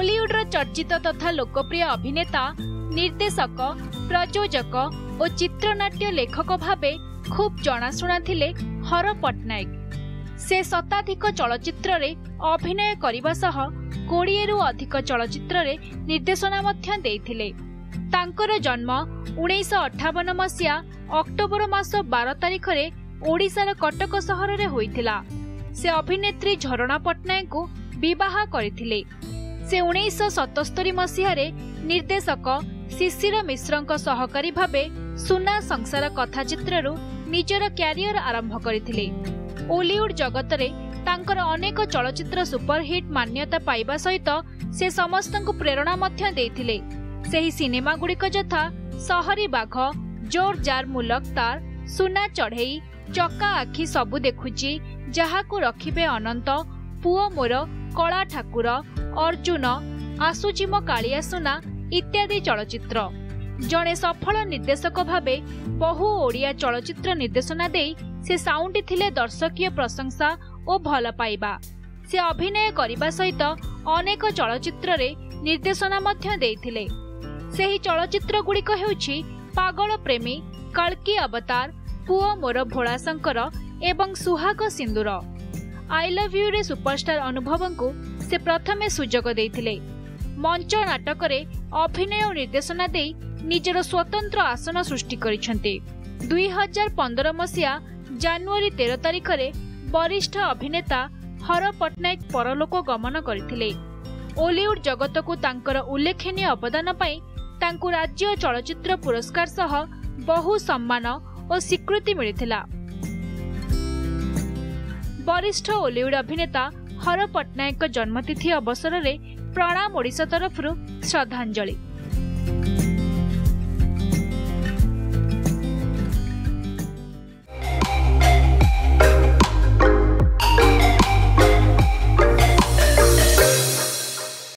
ଓଲିଉଡର ଚର୍ଚ୍ଚିତ ତଥା ଲୋକପ୍ରିୟ ଅଭିନେତା ନିର୍ଦ୍ଦେଶକ ପ୍ରଯୋଜକ ଓ ଚିତ୍ରନାଟ୍ୟ ଲେଖକ ଭାବେ ଖୁବ୍ ଜଣାଶୁଣା ଥିଲେ ହର ପଟ୍ଟନାୟକ। ସେ ଶତାଧିକ ଚଳଚ୍ଚିତ୍ରରେ ଅଭିନୟ କରିବା ସହ କୋଡ଼ିଏରୁ ଅଧିକ ଚଳଚ୍ଚିତ୍ରରେ ନିର୍ଦ୍ଦେଶନା ମଧ୍ୟ ଦେଇଥିଲେ। ତାଙ୍କର ଜନ୍ମ ଉଣେଇଶହ ଅଠାବନ ମସିହା ଅକ୍ଟୋବର ମାସ ବାର ତାରିଖରେ ଓଡ଼ିଶାର କଟକ ସହରରେ ହୋଇଥିଲା। ସେ ଅଭିନେତ୍ରୀ ଝରଣା ପଟ୍ଟନାୟକଙ୍କୁ ବିବାହ କରିଥିଲେ। ସେ ଉଣେଇଶହ ସତସ୍ତରୀ ମସିହାରେ ନିର୍ଦ୍ଦେଶକ ଶିଶିର ମିଶ୍ରଙ୍କ ସହକାରୀ ଭାବେ ସୁନା ସଂସାର କଥା ଚିତ୍ରରୁ ନିଜର କ୍ୟାରିୟର ଆରମ୍ଭ କରିଥିଲେ। ଓଲିଉଡ୍ ଜଗତରେ ତାଙ୍କର ଅନେକ ଚଳଚ୍ଚିତ୍ର ସୁପରହିଟ୍ ମାନ୍ୟତା ପାଇବା ସହିତ ସେ ସମସ୍ତଙ୍କୁ ପ୍ରେରଣା ମଧ୍ୟ ଦେଇଥିଲେ। ସେହି ସିନେମା ଗୁଡ଼ିକ ଯଥା ସହରୀ ବାଘ ଜୋର ଜାର ମୁଲକ ତାର ସୁନା ଚଢ଼େଇ ଚକା ଆଖି ସବୁ ଦେଖୁଛି ଯାହାକୁ ରଖିବେ ଅନନ୍ତ ପୁଅ ମୋର କଳା ଠାକୁର ଅର୍ଜୁନ ଆସୁଛି ମୋ କାଳିଆ ସୁନା ଇତ୍ୟାଦି ଚଳଚ୍ଚିତ୍ର। ଜଣେ ସଫଳ ନିର୍ଦ୍ଦେଶକ ଭାବେ ବହୁ ଓଡ଼ିଆ ଚଳଚ୍ଚିତ୍ର ନିର୍ଦ୍ଦେଶନା ଦେଇ ସେ ସାଉଣ୍ଟିଥିଲେ ଦର୍ଶକୀୟ ପ୍ରଶଂସା ଓ ଭଲ ପାଇବା। ସେ ଅଭିନୟ କରିବା ସହିତ ଅନେକ ଚଳଚ୍ଚିତ୍ରରେ ନିର୍ଦ୍ଦେଶନା ମଧ୍ୟ ଦେଇଥିଲେ। ସେହି ଚଳଚ୍ଚିତ୍ର ଗୁଡ଼ିକ ହେଉଛି ପାଗଳ ପ୍ରେମୀ କଳ୍କି ଅବତାର ପୁଅ ମୋର ଭୋଳାଶଙ୍କର ଏବଂ Suhag Sindoor. I love you're superstar ଅନୁଭବଙ୍କୁ ସେ ପ୍ରଥମେ ସୁଯୋଗ ଦେଇଥିଲେ। ମଞ୍ଚ ନାଟକରେ ଅଭିନୟ ଓ ନିର୍ଦ୍ଦେଶନା ଦେଇ ନିଜର ସ୍ୱତନ୍ତ୍ର ଆସନ ସୃଷ୍ଟି କରିଛନ୍ତି। ଦୁଇ ହଜାର ପନ୍ଦର ମସିହା ଜାନୁଆରୀ ତେର ତାରିଖରେ ବରିଷ୍ଠ ଅଭିନେତା ହର ପଟ୍ଟନାୟକ ପରଲୋକ ଗମନ କରିଥିଲେ। ଓଲିଉଡ୍ ଜଗତକୁ ତାଙ୍କର ଉଲ୍ଲେଖନୀୟ ଅବଦାନ ପାଇଁ ତାଙ୍କୁ ରାଜ୍ୟ ଚଳଚ୍ଚିତ୍ର ପୁରସ୍କାର ସହ ବହୁ ସମ୍ମାନ ଓ ସ୍ୱୀକୃତି ମିଳିଥିଲା। ବରିଷ୍ଠ ଓଲିଉଡ୍ ଅଭିନେତା ହର ପଟ୍ଟନାୟକଙ୍କ ଜନ୍ମତିଥି ଅବସରରେ ପ୍ରଣାମ ଓଡ଼ିଶା ତରଫରୁ ଶ୍ରଦ୍ଧାଞ୍ଜଳି।